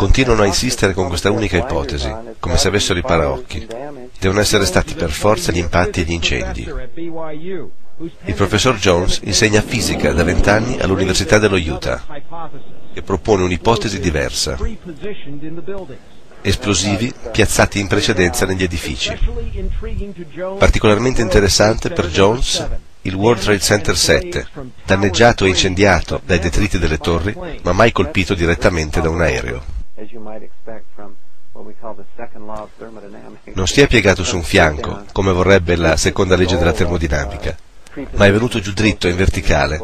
Continuano a insistere con questa unica ipotesi, come se avessero i paraocchi. Devono essere stati per forza gli impatti e gli incendi. Il professor Jones insegna fisica da vent'anni all'Università dello Utah e propone un'ipotesi diversa. Esplosivi piazzati in precedenza negli edifici. Particolarmente interessante per Jones il World Trade Center 7, danneggiato e incendiato dai detriti delle torri, ma mai colpito direttamente da un aereo. Non si è piegato su un fianco, come vorrebbe la seconda legge della termodinamica, ma è venuto giù dritto in verticale,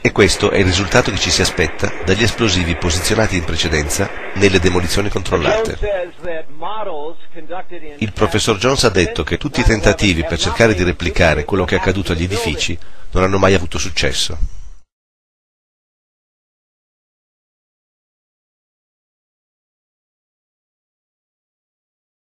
e questo è il risultato che ci si aspetta dagli esplosivi posizionati in precedenza nelle demolizioni controllate. Il professor Jones ha detto che tutti i tentativi per cercare di replicare quello che è accaduto agli edifici non hanno mai avuto successo.